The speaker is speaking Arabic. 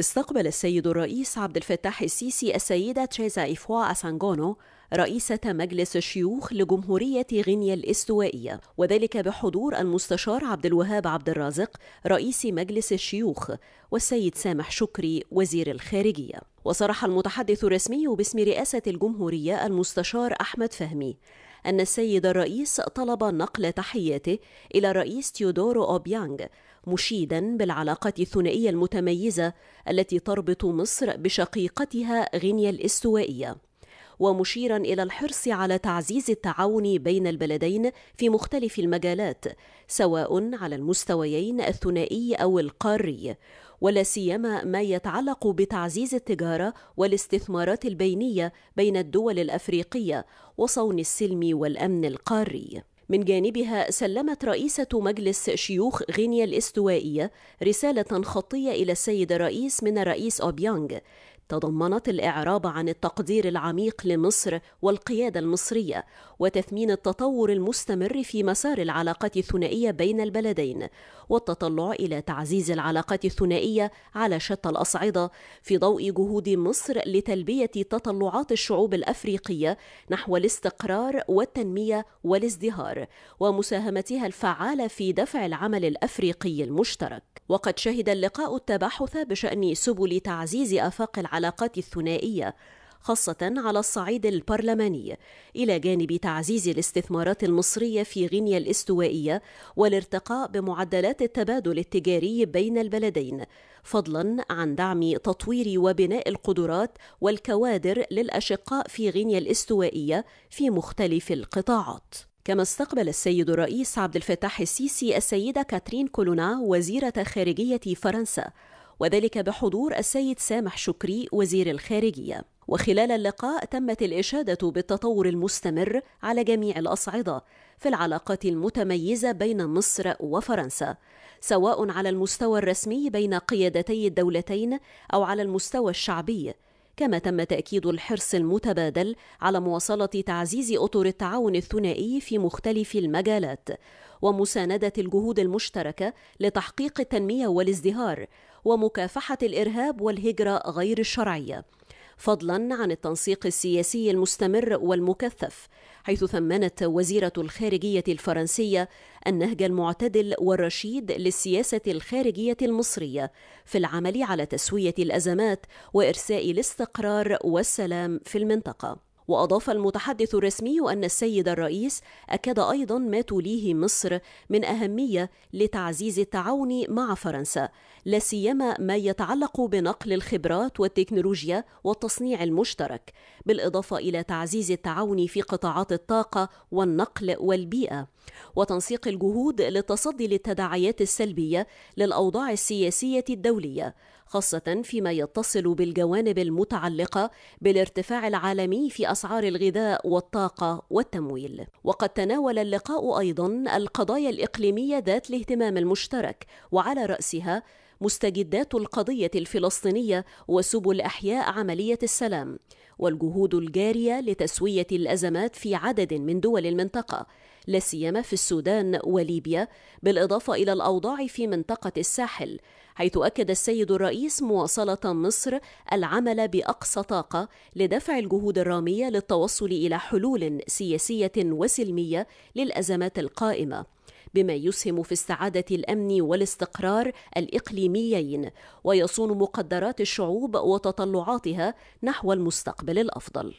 استقبل السيد الرئيس عبد الفتاح السيسي السيدة تريزا إيفوا أسانغونو رئيسة مجلس الشيوخ لجمهورية غينيا الاستوائية وذلك بحضور المستشار عبد الوهاب عبد الرازق رئيس مجلس الشيوخ والسيد سامح شكري وزير الخارجية. وصرح المتحدث الرسمي باسم رئاسة الجمهورية المستشار أحمد فهمي أن السيد الرئيس طلب نقل تحياته إلى الرئيس تيودورو أوبيانغ مشيدا بالعلاقات الثنائية المتميزة التي تربط مصر بشقيقتها غينيا الإستوائية. ومشيرا إلى الحرص على تعزيز التعاون بين البلدين في مختلف المجالات سواء على المستويين الثنائي أو القاري. ولا سيما ما يتعلق بتعزيز التجارة والاستثمارات البينية بين الدول الأفريقية وصون السلم والأمن القاري. من جانبها سلمت رئيسة مجلس شيوخ غينيا الإستوائية رسالة خطية إلى السيد الرئيس من الرئيس أوبيانغ تضمنت الإعراب عن التقدير العميق لمصر والقيادة المصرية وتثمين التطور المستمر في مسار العلاقات الثنائية بين البلدين والتطلع إلى تعزيز العلاقات الثنائية على شتى الأصعدة في ضوء جهود مصر لتلبية تطلعات الشعوب الأفريقية نحو الاستقرار والتنمية والازدهار ومساهمتها الفعالة في دفع العمل الأفريقي المشترك. وقد شهد اللقاء التباحث بشأن سبل تعزيز آفاق العلاقات الثنائية خاصة على الصعيد البرلماني إلى جانب تعزيز الاستثمارات المصرية في غينيا الاستوائية والارتقاء بمعدلات التبادل التجاري بين البلدين فضلا عن دعم تطوير وبناء القدرات والكوادر للأشقاء في غينيا الاستوائية في مختلف القطاعات. كما استقبل السيد الرئيس عبد الفتاح السيسي السيدة كاترين كولونا وزيرة خارجية فرنسا وذلك بحضور السيد سامح شكري وزير الخارجية. وخلال اللقاء تمت الإشادة بالتطور المستمر على جميع الأصعدة في العلاقات المتميزة بين مصر وفرنسا سواء على المستوى الرسمي بين قيادتي الدولتين أو على المستوى الشعبي. كما تم تأكيد الحرص المتبادل على مواصلة تعزيز أطر التعاون الثنائي في مختلف المجالات ومساندة الجهود المشتركة لتحقيق التنمية والازدهار ومكافحة الإرهاب والهجرة غير الشرعية. فضلا عن التنسيق السياسي المستمر والمكثف حيث ثمنت وزيرة الخارجية الفرنسية النهج المعتدل والرشيد للسياسة الخارجية المصرية في العمل على تسوية الأزمات وإرساء الاستقرار والسلام في المنطقة. وأضاف المتحدث الرسمي أن السيد الرئيس أكد أيضا ما توليه مصر من أهمية لتعزيز التعاون مع فرنسا لا سيما ما يتعلق بنقل الخبرات والتكنولوجيا والتصنيع المشترك بالإضافة إلى تعزيز التعاون في قطاعات الطاقة والنقل والبيئة وتنسيق الجهود للتصدي للتداعيات السلبية للأوضاع السياسية الدولية خاصة فيما يتصل بالجوانب المتعلقة بالارتفاع العالمي في أسعار الغذاء والطاقة والتمويل. وقد تناول اللقاء أيضا القضايا الإقليمية ذات الاهتمام المشترك وعلى رأسها مستجدات القضية الفلسطينية وسبل أحياء عملية السلام والجهود الجارية لتسوية الأزمات في عدد من دول المنطقة لا سيما في السودان وليبيا بالإضافة إلى الأوضاع في منطقة الساحل حيث أكد السيد الرئيس مواصلة مصر العمل بأقصى طاقة لدفع الجهود الرامية للتوصل إلى حلول سياسية وسلمية للأزمات القائمة. بما يسهم في استعاده الأمن والاستقرار الإقليميين ويصون مقدرات الشعوب وتطلعاتها نحو المستقبل الأفضل.